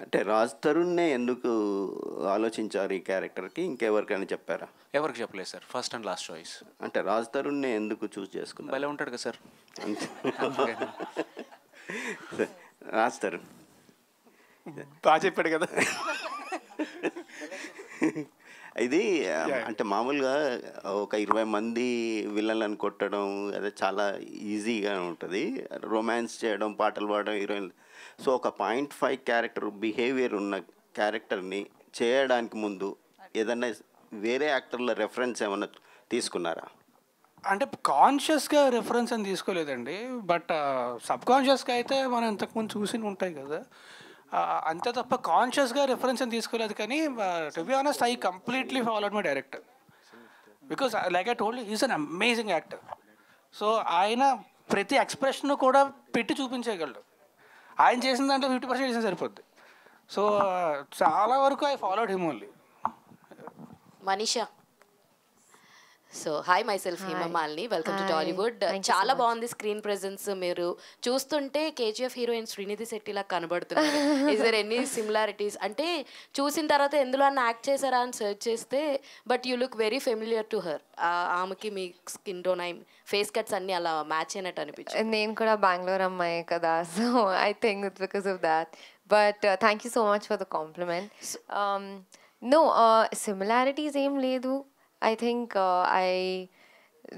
అంటే రాజ్ తరుణ్నే ఎందుకు ఆలోచించారు ఈ క్యారెక్టర్కి? ఇంకెవరికైనా చెప్పారా? ఎవరికి చెప్పలేదు sir. First and last choice. అంటే రాజ్ తరుణ్నే ఎందుకు చూస్ చేసుకున్నారు? భలే ఉంటాడు కదా సార్. రాజ్ తరుణ్. బాగా చెప్పాడు కదా. ఇది అంటే మామూలుగా ఒక ఇరవై మంది విలన్లను కొట్టడం అదే చాలా ఈజీగా ఉంటుంది. రొమాన్స్ చేయడం పాటలు పాడడం హీరోయిన్ సో ఒక పాయింట్ ఫైవ్ క్యారెక్టర్ బిహేవియర్ ఉన్న క్యారెక్టర్ని చేయడానికి ముందు ఏదన్నా వేరే యాక్టర్ల రెఫరెన్స్ ఏమన్నా తీసుకున్నారా? అంటే కాన్షియస్గా రెఫరెన్స్ అని తీసుకోలేదండి. బట్ సబ్ కాన్షియస్గా అయితే మనం ఇంతకుముందు చూసి ఉంటాయి కదా. అంతే తప్ప కాన్షియస్గా రిఫరెన్స్ అని తీసుకోలేదు కానీ to be honest I completely followed my director because like I told is an amazing actor so ఆయన ప్రతి ఎక్స్ప్రెషన్ కూడా పెట్టి చూపించగలడు ఆయన చేసిన దాంట్లో ఫిఫ్టీ పర్సెంట్ చేసిన సరిపోద్ది. సో uh, చాలా వరకు I followed him only Manisha so hi myself. Himamalini welcome to. Tollywood చాలా. బాగుంది స్క్రీన్ ప్రెజెన్స్ మీరు చూస్తుంటే కేజీఎఫ్ హీరోయిన్ శ్రీనిధి శెట్టిలా కనబడుతున్నారు ఇస్ దర్ ఎనీ సిమిలారిటీస్ అంటే చూసిన తర్వాత ఎందులో అన్న యాక్ట్ చేశారా అని సెర్చ్ చేస్తే but you look very familiar to her ఆమెకి మీ skin tone eye face cuts అన్ని అలా మ్యాచ్ అయినట్టు అనిపించింది. నేను కూడా బెంగళూరు అమ్మాయి కదా so I think it's because of that but thank you so much for the compliment no similarities ఏం లేదు. I think I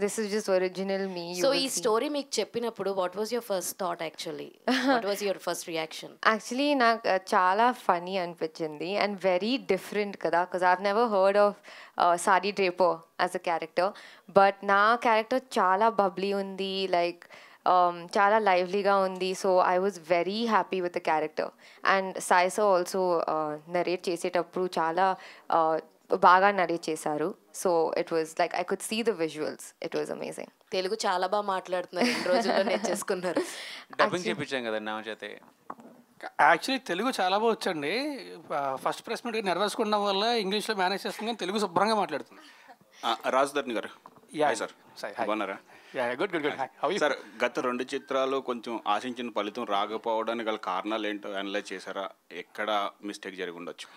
this is just original me so ఈ స్టోరీ మీకు చెప్పినప్పుడు what was your first thought actually what was your first reaction actually నాకు uh, చాలా funny అనిపించింది and very different కదా because I've never heard of sari draping as a character but నా character చాలా bubbly ఉంది like చాలా లైవ్లీగా ఉంది. So I was very happy with the character and సాయిసో also narrate చేసేటప్పుడు చాలా uh, బాగా నరేట్ చేశారు. So it was like I could see the visuals it was amazing Telugu చాలా బాగా మాట్లాడుతున్నారు. రెండు రోజుల్లో నేర్చేసుకున్నారు డబ్బింగ్ చేయించాం కదా నా చేతే యాక్చువల్లీ తెలుగు చాలా బాగా వచ్చండి. ఫస్ట్ ప్రెస్ మీట్ నర్వస్గా ఉండడం వల్ల ఇంగ్లీష్లో మేనేజ్ చేస్తుంది కానీ తెలుగు శుభ్రంగా మాట్లాడుతుంది రాజధర్ని గారు. Hi sir. బాగున్నారా? Good good good how sir గత రెండు చిత్రాలు కొంచెం ఆశించిన ఫలితం రాకపోవడానికి గల కారణాలు ఏంటో అనలైజ్ చేశారా? ఎక్కడ మిస్టేక్ జరిగి ఉండొచ్చు.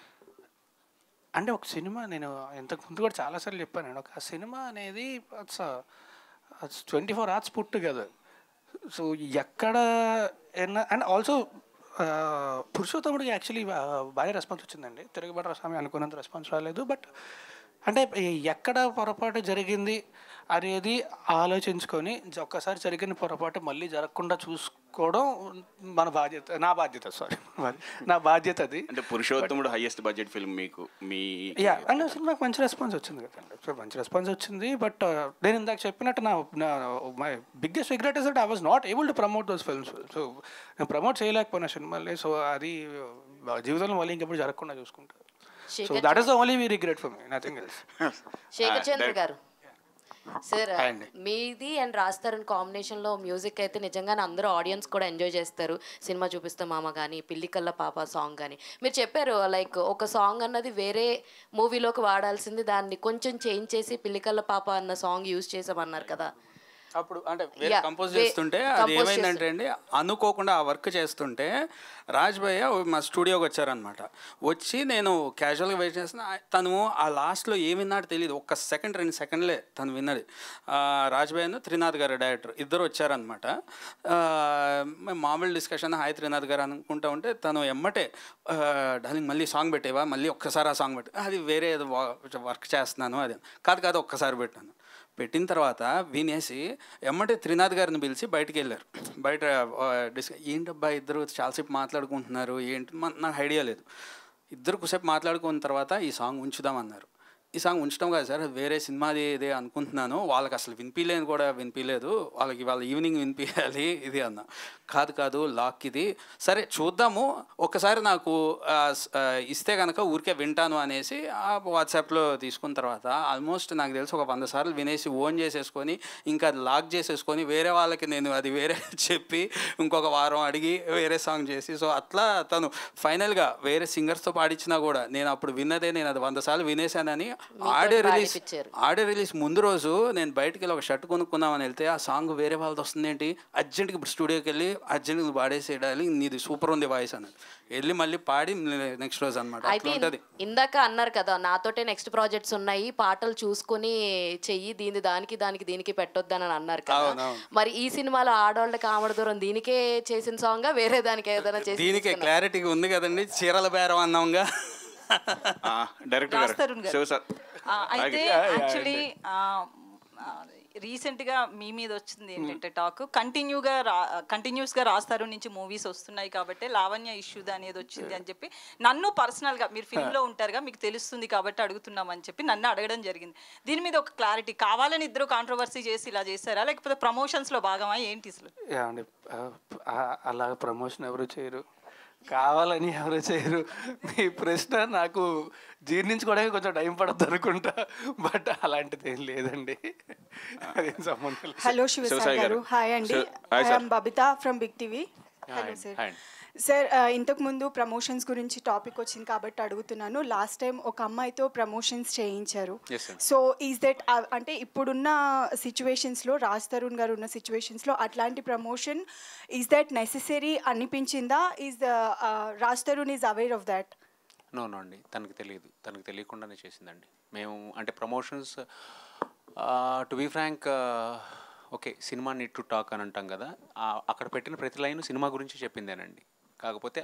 అంటే ఒక సినిమా నేను ఇంతకు ముందు కూడా చాలాసార్లు చెప్పాను. ఒక సినిమా అనేది ట్వంటీ ఫోర్ అవర్స్ పుట్టు కదా. సో ఎక్కడ అండ్ ఆల్సో పురుషోత్తముడికి యాక్చువల్లీ భారీ రెస్పాన్స్ వచ్చిందండి. తిరుగుబాటు స్వామి అనుకున్నంత రెస్పాన్స్ రాలేదు. బట్ అంటే ఎక్కడ పొరపాటు జరిగింది అనేది ఆలోచించుకొని ఒక్కసారి జరిగిన పొరపాటు మళ్ళీ జరగకుండా చూసుకోవడం మన బాధ్యత నా బాధ్యత సారీ నా బాధ్యత అది. అంటే పురుషోత్తముడు హైయెస్ట్ బడ్జెట్ ఫిల్మ్ మీకు మీ యా అండ్ సినిమాకి మంచి రెస్పాన్స్ వచ్చింది కదండి మంచి రెస్పాన్స్ వచ్చింది బట్ నేను ఇందాక చెప్పినట్టు నా my biggest regret is that I was not able to promote those films so నేను ప్రమోట్ చేయలేకపోయినా సినిమాల్ని సో అది uh, జీవితంలో మళ్ళీ ఇంకెప్పుడు జరగకుండా చూసుకుంటా. So that is the only we regret for me nothing else Shekhar Chandra గారు. సార్. మీది అండ్ రాజ్ తరుణ్ కాంబినేషన్లో మ్యూజిక్ అయితే నిజంగానే అందరూ ఆడియన్స్ కూడా ఎంజాయ్ చేస్తారు సినిమా చూపిస్తే మామ కానీ పిల్లికల్ల పాప సాంగ్ కానీ మీరు చెప్పారు లైక్ ఒక సాంగ్ అన్నది వేరే మూవీలోకి వాడాల్సింది దాన్ని కొంచెం చేంజ్ చేసి పిల్లికల్ల పాప అన్న సాంగ్ యూజ్ చేసామన్నారు కదా అప్పుడు అంటే వేరే కంపోజ్ చేస్తుంటే అది ఏమైందంటే అండి అనుకోకుండా ఆ వర్క్ చేస్తుంటే రాజ్ భయ్య మా స్టూడియోకి వచ్చారనమాట వచ్చి నేను క్యాజువల్గా వెయిట్ చేసిన తను ఆ లాస్ట్లో ఏం విన్నాడో తెలియదు ఒక్క సెకండ్ రెండు సెకండ్లే తను విన్నది రాజ్ భయ్యను త్రినాథ్ గారు డైరెక్టర్ ఇద్దరు వచ్చారనమాట మామూలు డిస్కషన్ హాయ్ త్రినాథ్ గారు అనుకుంటా ఉంటే తను ఎమ్మటే డార్లింగ్ మళ్ళీ సాంగ్ పెట్టేవా? మళ్ళీ ఒక్కసారి ఆ సాంగ్ పెట్టు. అది వేరే వర్క్ చేస్తున్నాను అది కాదు కాదు ఒక్కసారి పెట్టాను. పెట్టిన తర్వాత వినేసి ఎమ్మటే త్రినాథ్ గారిని పిలిచి బయటికి వెళ్ళారు. బయట డిస్ ఏంటబ్బా ఇద్దరు చాలాసేపు మాట్లాడుకుంటున్నారు? ఏంటి? నాకు ఐడియా లేదు. ఇద్దరు కుసేపు మాట్లాడుకున్న తర్వాత ఈ సాంగ్ ఉంచుదామన్నారు ఈ సాంగ్ ఉంచడం కాదు సార్. వేరే సినిమాది ఇదే అనుకుంటున్నాను. వాళ్ళకి అసలు వినిపించలేని కూడా వినిపించలేదు వాళ్ళకి వాళ్ళ ఈవినింగ్ వినిపించాలి ఇది అన్న. కాదు కాదు లాక్ ఇది. సరే చూద్దాము. ఒకసారి నాకు ఇస్తే కనుక ఊరికే వింటాను అనేసి ఆ వాట్సాప్లో తీసుకున్న తర్వాత ఆల్మోస్ట్ నాకు తెలిసి ఒక వంద సార్లు వినేసి ఓన్ చేసేసుకొని ఇంకా అది లాక్ చేసేసుకొని వేరే వాళ్ళకి నేను అది వేరే చెప్పి ఇంకొక వారం అడిగి వేరే సాంగ్ చేసి సో అట్లా తను ఫైనల్గా వేరే సింగర్స్తో పాడించినా కూడా నేను అప్పుడు విన్నదే నేను అది వంద సార్లు వినేశానని బాగా రిలీజ్. ఆడియో రిలీజ్ ముందు రోజు నేను బయటికి వెళ్ళి ఒక షర్ట్ కొనుక్కుందామని వెళ్తే ఆ సాంగ్ వేరే వాళ్ళది వస్తుంది ఏంటి? అర్జెంట్కి ఇప్పుడు స్టూడియోకి వెళ్ళి నువ్వు పాడేసేయాలి నీది సూపర్ ఉంది వాయిస్ అని వెళ్ళి మళ్ళీ పాడి నెక్స్ట్ రోజు అనమాట ఇందాక అన్నారు కదా నాతోటే నెక్స్ట్ ప్రాజెక్ట్స్ ఉన్నాయి పాటలు చూసుకొని చెయ్యి దీని దానికి దానికి దీనికి పెట్టొద్దని అని అన్నారు కదా. మరి ఈ సినిమాలో ఆడవాళ్ళకి ఆమడ దూరం దీనికే చేసిన సాంగ్ వేరే దానికి ఏదైనా చేసి దీనికే క్లారిటీగా ఉంది కదండి చీరల బేరం అన్నాంగా. డైరెక్టర్ గారు. సార్. అయితే యాక్చువల్లీ రీసెంట్గా మీ మీద వచ్చింది ఏంటంటే టాక్. కంటిన్యూగా రా కంటిన్యూస్గా రాస్తారు నుంచి మూవీస్ వస్తున్నాయి కాబట్టి లావణ్య ఇష్యూ అనేది వచ్చింది అని చెప్పి నన్ను పర్సనల్గా మీరు ఫిల్మ్లో ఉంటారుగా మీకు తెలుస్తుంది కాబట్టి అడుగుతున్నామని చెప్పి నన్ను అడగడం జరిగింది. దీని మీద ఒక క్లారిటీ కావాలని ఇద్దరు కాంట్రవర్సీ చేసి ఇలా చేశారా? లేకపోతే ప్రమోషన్స్లో భాగమా? ఏంటి అసలు? అలా ప్రమోషన్ ఎవరు చేయరు. కావాలని ఎవరు చేయరు. మీ ప్రశ్న నాకు జీర్ణించుకోవడానికి కొంచెం టైం పడుతుంది అనుకుంటా. బట్ అలాంటిది ఏం లేదండి. అదేం సంబంధం లేదు. హలో శివసాయి గారు. హాయ్ అండి. Babitha from big TV. Hello sir. Sir ఇంతకు ముందు ప్రమోషన్స్ గురించి టాపిక్ వచ్చింది కాబట్టి అడుగుతున్నాను. లాస్ట్ టైం ఒక అమ్మాయితో ప్రమోషన్స్ చేయించారు. సో ఈజ్ దట్ అంటే ఇప్పుడున్న సిచ్యువేషన్స్లో రాజ్ తరుణ్ గారు ఉన్న సిచ్యువేషన్స్లో అట్లాంటి ప్రమోషన్ ఈజ్ దట్ నెసెసరీ అనిపించిందా? Is Raj Tarun is aware of that no no అండి. తనకు తెలియదు. తనకు తెలియకుండానే చేసిందండి. మేము అంటే promotions to be frank okay cinema need to talk అని అంటాం కదా. అక్కడ పెట్టిన ప్రతి లైన్ సినిమా గురించి చెప్పిందేనండి. కాకపోతే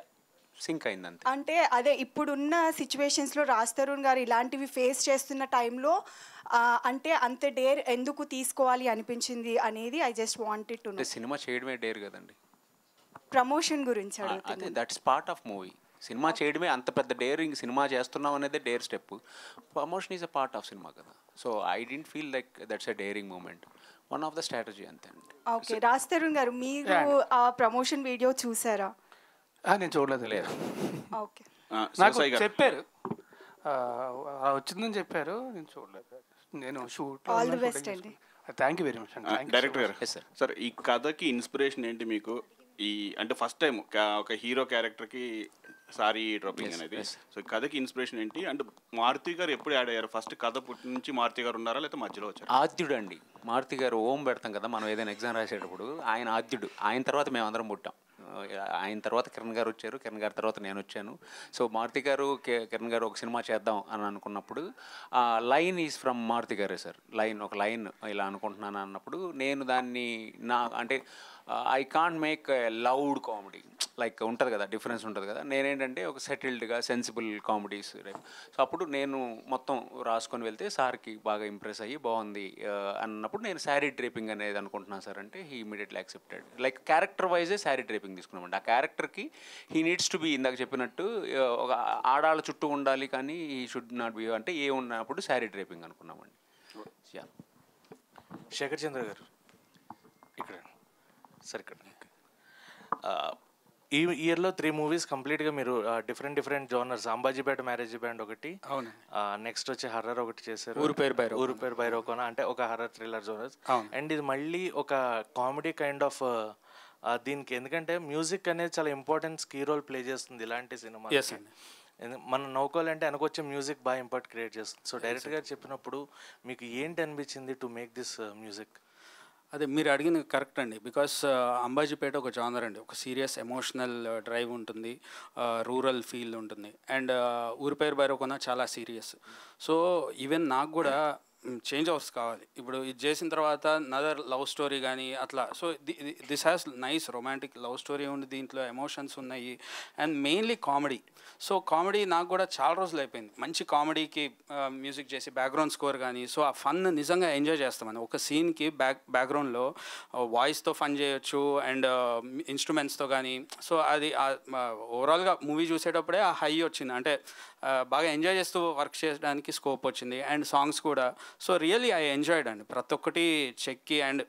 సింక్ అయింది అంతే అంటే అదే ఇప్పుడున్న సిచ్యువేషన్స్లో రాజ్ తరుణ్ గారు ఇలాంటివి ఫేస్ చేస్తున్న టైంలో అంటే అంత డేర్ ఎందుకు తీసుకోవాలి అనిపించింది అనేది ఐ జస్ట్ వాంటెడ్ టు అంటే సినిమా చేయడమే డేర్ కదండి. ప్రమోషన్ గురించి అదే దట్స్ పార్ట్ ఆఫ్ మూవీ సినిమా చేయడమే అంత పెద్ద డేరింగ్ సినిమా చేస్తున్నాం అనేది dare step promotion is a part of cinema కదా. So I didn't feel like that's a daring moment one of the strategy అంతే ఓకే రాజ్ తరుణ్ గారు మీరు ఆ ప్రమోషన్ వీడియో చూసారా? నేను చూడలేదు లేదు. ఓకే. నాకు చెప్పారు. వచ్చిందని చెప్పారు. నేను చూడలేదు. నేను షూట్ All the best అండి. థ్యాంక్ యూ వెరీ మచ్ అండి. డైరెక్టర్. గారు. సార్ ఈ కథకి ఇన్స్పిరేషన్ ఏంటి మీకు? ఈ అంటే ఫస్ట్ టైం ఒక హీరో క్యారెక్టర్కి సారీ డ్రాపింగ్ అనేది. సో ఈ కథకి ఇన్స్పిరేషన్ ఏంటి? అంటే మారుతి గారు ఎప్పుడు యాడ్ అయ్యారు? ఫస్ట్ కథ పుట్టి నుంచి మారుతి గారు ఉన్నారా? లేకపోతే మధ్యలో వచ్చారు? ఆద్యుడు అండి మారుతి గారు ఓం పెడతాం కదా మనం ఏదైనా ఎగ్జామ్ రాసేటప్పుడు ఆయన ఆద్యుడు. ఆయన తర్వాత మేము అందరం పుట్టాం. ఆయన తర్వాత కిరణ్ గారు వచ్చారు. కిరణ్ గారి తర్వాత నేను వచ్చాను. సో మారుతి గారు కిరణ్ గారు ఒక సినిమా చేద్దాం అని అనుకున్నప్పుడు లైన్ ఈజ్ ఫ్రమ్ మారుతి గారే సార్. లైన్ ఒక లైన్ ఇలా అనుకుంటున్నాను అన్నప్పుడు నేను దాన్ని నా అంటే I can't make loud comedy. Like ఉంటుంది కదా డిఫరెన్స్ ఉంటుంది కదా. నేనేంటంటే ఒక సెటిల్డ్గా సెన్సిబుల్ కామెడీస్ సో అప్పుడు నేను మొత్తం రాసుకొని వెళ్తే సార్కి బాగా ఇంప్రెస్ అయ్యి బాగుంది అన్నప్పుడు నేను శారీ డ్రేపింగ్ అనేది అనుకుంటున్నాను సార్ అంటే he immediately accepted. Like character wise sari draping తీసుకున్నామండి. ఆ క్యారెక్టర్కి హీ నీడ్స్ టు బి ఇందాక చెప్పినట్టు ఒక ఆడాళ్ళ చుట్టూ ఉండాలి కానీ ఈ షుడ్ నాట్ బి అంటే ఏ ఉన్నప్పుడు శారీ డ్రేపింగ్ అనుకున్నామండి. శేఖర్ చంద్ర గారు ఇక్కడ. సార్ ఇక్కడ. ఆ, ఈ ఇయర్లో త్రీ మూవీస్ కంప్లీట్గా మీరు different different genres Ambajipeta marriage band ఒకటి అవును. నెక్స్ట్ వచ్చి హర్రర్ ఒకటి చేశారు ఊరు పేరు భైరవ్. ఊరు పేరు భైరవకోన అంటే ఒక హర్రర్ థ్రిల్లర్ జోనర్స్. అండ్ ఇది మళ్ళీ ఒక కామెడీ కైండ్ ఆఫ్ దీనికి ఎందుకంటే మ్యూజిక్ అనేది చాలా ఇంపార్టెన్స్ కీ రోల్ ప్లే చేస్తుంది ఇలాంటి సినిమా. మనం నవ్వుకోవాలంటే వెనకొచ్చే మ్యూజిక్ బాగా ఇంపార్ట్ క్రియేట్ చేస్తుంది సో డైరెక్టర్ గారు చెప్పినప్పుడు మీకు ఏంటి అనిపించింది టు మేక్ దిస్ మ్యూజిక్ అదే మీరు అడిగింది కరెక్ట్ అండి. బికాస్ uh, అంబాజీపేట ఒక జానర్ అండి. ఒక సీరియస్ ఎమోషనల్ uh, డ్రైవ్ ఉంటుంది. Uh, రూరల్ ఫీల్ ఉంటుంది. అండ్ ఊరి పేరు బైరవకొన చాలా సీరియస్. సో ఈవెన్ నాకు కూడా చేంజ్ అవర్స్ కావాలి. ఇప్పుడు ఇది చేసిన తర్వాత నదర్ లవ్ స్టోరీ కానీ అట్లా. So this has nice romantic love story ఉంది దీంట్లో ఎమోషన్స్ ఉన్నాయి. And mainly comedy so comedy నాకు కూడా చాలా రోజులు అయిపోయింది. మంచి కామెడీకి మ్యూజిక్ చేసి బ్యాక్గ్రౌండ్ స్కోర్ కానీ సో ఆ ఫన్ నిజంగా ఎంజాయ్ చేస్తామని. ఒక సీన్కి బ్యాక్ బ్యాక్గ్రౌండ్లో వాయిస్తో ఫన్ చేయొచ్చు అండ్ ఇన్స్ట్రుమెంట్స్తో కానీ సో అది ఓవరాల్గా మూవీ చూసేటప్పుడే ఆ హై వచ్చింది. అంటే బాగా ఎంజాయ్ చేస్తూ వర్క్ చేయడానికి స్కోప్ వచ్చింది. అండ్ సాంగ్స్ కూడా. సో రియల్లీ ఐ ఎంజాయ్డ్ అండి. ప్రతి ఒక్కటి చెక్కి and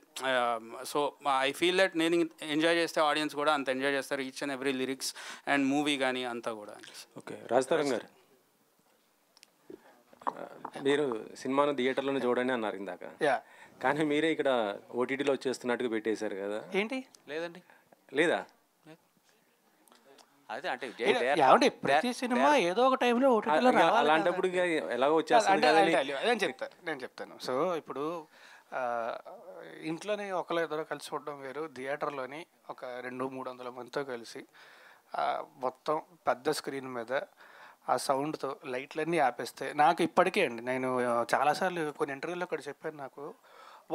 so I feel that నేను ఎంజాయ్ చేస్తే ఆడియన్స్ కూడా అంత ఎంజాయ్ చేస్తారు each and every lyrics and movie కానీ అంతా కూడా. ఓకే. రాజతరం గారు. మీరు సినిమాను థియేటర్లోనే చూడండి అన్నారు ఇందాక. యా. కానీ మీరే ఇక్కడ ఓటీటీలో వచ్చేస్తున్నట్టుగా పెట్టేశారు కదా. ఏంటి? లేదండి. లేదా? అదే అంటే ఏమండి ప్రతి సినిమా ఏదో ఒక టైంలో ఓటీటీలో. అలాంటప్పుడు ఎలాగో వచ్చేస్తుంది చెప్తాను నేను చెప్తాను. సో ఇప్పుడు ఇంట్లోనే ఒకళ్ళు ఇద్దరు కలిసి చూడడం వేరు. థియేటర్లోని ఒక రెండు మూడు వందల మందితో కలిసి మొత్తం పెద్ద స్క్రీన్ మీద ఆ సౌండ్తో లైట్లన్నీ ఆపేస్తే నాకు ఇప్పటికే అండి నేను చాలాసార్లు కొన్ని ఇంటర్వ్యూలో కూడా చెప్పాను నాకు.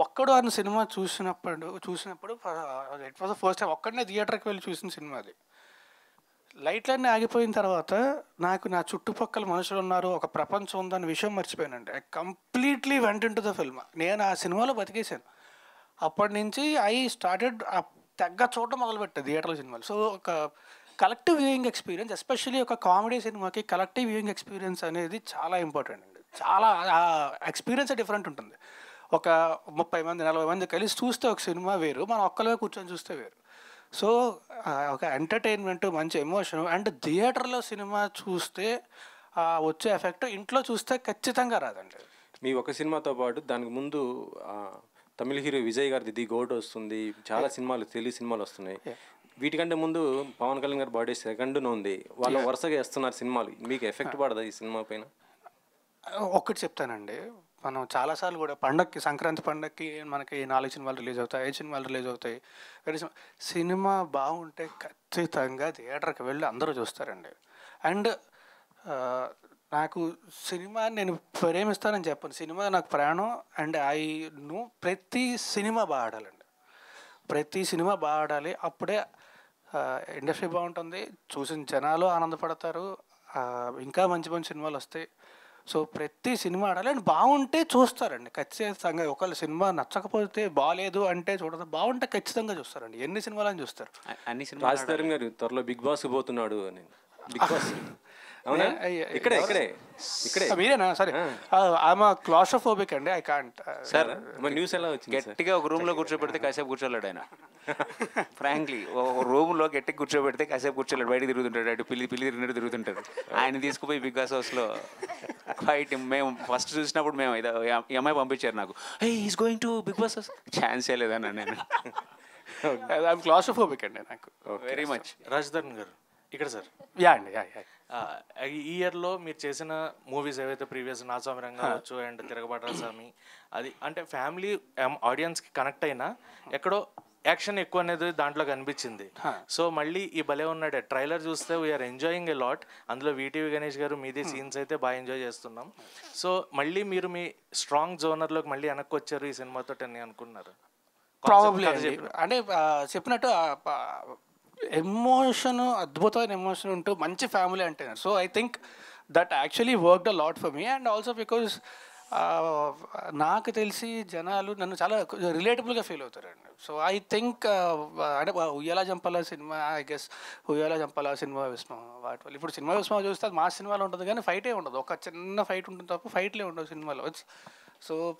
ఒక్కడు అన్న సినిమా చూసినప్పుడు చూసినప్పుడు ఇట్ వాజ్ ఫస్ట్ టైం ఒక్కడనే థియేటర్కి వెళ్ళి చూసిన సినిమా అది. లైట్లన్నీ ఆగిపోయిన తర్వాత నాకు నా చుట్టుపక్కల మనుషులు ఉన్నారు ఒక ప్రపంచం ఉందన్న విషయం మర్చిపోయానండి. I completely went into the film నేను ఆ సినిమాలో బతికేశాను. అప్పటి నుంచి ఐ స్టార్టెడ్ తెగ్గ చూడడం మొదలుపెట్టాను థియేటర్ల సినిమాలు. సో ఒక కలెక్టివ్ వ్యూయింగ్ ఎక్స్పీరియన్స్ ఎస్పెషల్లీ ఒక కామెడీ సినిమాకి కలెక్టివ్ వ్యూయింగ్ ఎక్స్పీరియన్స్ అనేది చాలా ఇంపార్టెంట్ అండి. చాలా ఆ ఎక్స్పీరియన్స్ డిఫరెంట్ ఉంటుంది. ఒక ముప్పై మంది నలభై మంది కలిసి చూస్తే ఒక సినిమా వేరు మనం ఒక్కలే కూర్చొని చూస్తే వేరు. సో ఒక ఎంటర్టైన్మెంట్ మంచి ఎమోషన్ అండ్ థియేటర్లో సినిమా చూస్తే వచ్చే ఎఫెక్ట్ ఇంట్లో చూస్తే ఖచ్చితంగా రాదండి. మీ ఒక సినిమాతో పాటు దానికి ముందు తమిళ హీరో విజయ్ గారిది ది గోట్ వస్తుంది చాలా సినిమాలు తెలుగు సినిమాలు వస్తున్నాయి. వీటికంటే ముందు పవన్ కళ్యాణ్ గారి బర్త్డే సెకండ్ ఉంది. వాళ్ళు వరుసగా వేస్తున్నారు సినిమాలు. మీకు ఎఫెక్ట్ పడదా ఈ సినిమా పైన? ఒక్కటి చెప్తానండి. మనం చాలాసార్లు కూడా పండక్కి సంక్రాంతి పండక్కి మనకి నాలుగు సినిమాలు రిలీజ్ అవుతాయి ఐదు సినిమాలు రిలీజ్ అవుతాయి. వేరే సినిమా సినిమా బాగుంటే ఖచ్చితంగా థియేటర్కి వెళ్ళి అందరూ చూస్తారండి. అండ్ నాకు సినిమా నేను ప్రేమిస్తానని చెప్పను. సినిమా నాకు ప్రాణం అండ్ ఐ ను ప్రతి సినిమా బాగా ఆడాలండి. ప్రతి సినిమా బాగా ఆడాలి. అప్పుడే ఇండస్ట్రీ బాగుంటుంది. చూసిన జనాలు ఆనందపడతారు. ఇంకా మంచి మంచి సినిమాలు వస్తాయి. సో ప్రతి సినిమా ఆడాలి. అండ్ బాగుంటే చూస్తారండి. ఖచ్చితంగా ఒకళ్ళు సినిమా నచ్చకపోతే బాగాలేదు అంటే చూడదు. బాగుంటే ఖచ్చితంగా చూస్తారండి. ఎన్ని సినిమాలని చూస్తారు. అన్ని తరుణ్ గారు త్వరలో బిగ్ బాస్ పోతున్నాడు అని. బిగ్ బాస్ అవునా? అయ్య- ఇక్కడే ఇక్కడే ఇక్కడే. మీరేనా? సరే. ఐఎమ్ క్లాస్ట్రోఫోబిక్ అండి. ఐ కాంట్ సార్ మరి న్యూస్ ఎలా వచ్చింది సార్? గట్టిగా ఒక రూమ్లో కూర్చోబెడితే కాసేపు కూర్చోలేడు ఆయన. ఫ్రాంక్లీ ఒక రూమ్లో గట్టిగా కూర్చోబెడితే కాసేపు కూర్చోలేడు. బయట తిరుగుతుంటాడు అటు పిల్లి పిల్లి తిరిగినట్టు తిరుగుతుంటాడు. ఆయన తీసుకుపోయి బిగ్ బాస్ హౌస్లో ఫైట్ మేము ఫస్ట్ చూసినప్పుడు మేము ఈ అమ్మాయి పంపించారు నాకు. He is going to Bigg Boss house ఛాన్సే లేదన్నా నేను. ఐఎమ్ క్లాస్ట్రోఫోబిక్ అండి నాకు. వెరీ మచ్ రాజధరణ్ గారు ఇక్కడ సార్. యా అండి యా యా ఈ ఇయర్లో మీరు చేసిన మూవీస్ ఏవైతే ప్రీవియస్ నాస్వామి రంగ కావచ్చు అండ్ తిరగబాట స్వామి అది అంటే ఫ్యామిలీ ఆడియన్స్కి కనెక్ట్ అయినా ఎక్కడో యాక్షన్ ఎక్కువ అనేది దాంట్లో కనిపించింది. సో మళ్ళీ ఈ భలే ఉన్నాడే. ట్రైలర్ చూస్తే we are enjoying a lot అందులో వీటీవీ గణేష్ గారు మీది సీన్స్ అయితే బాగా ఎంజాయ్ చేస్తున్నాం. సో మళ్ళీ మీరు మీ స్ట్రాంగ్ జోనర్లోకి మళ్ళీ వెనక్కి వచ్చారు ఈ సినిమాతో అని అనుకున్నారు? ప్రాబబ్లీ అంటే చెప్పినట్టు ఎమోషన్ అద్భుతమైన ఎమోషన్ ఉంటూ మంచి ఫ్యామిలీ అంటే so I think that actually work the lot for me and also because నాకు తెలిసి జనాలు నన్ను చాలా రిలేటబుల్గా ఫీల్ అవుతారండి. సో ఐ థింక్ అంటే Uyyala Jampala cinema I guess ఉయ్యాల జంపాల సినిమా విస్మా వాటి వల్ల. ఇప్పుడు సినిమా విస్మా చూస్తే అది మా సినిమాలో ఉంటుంది కానీ ఫైటే ఉండదు. ఒక చిన్న ఫైట్ ఉంటుంది తప్ప ఫైట్లే ఉండదు సినిమాలో. సో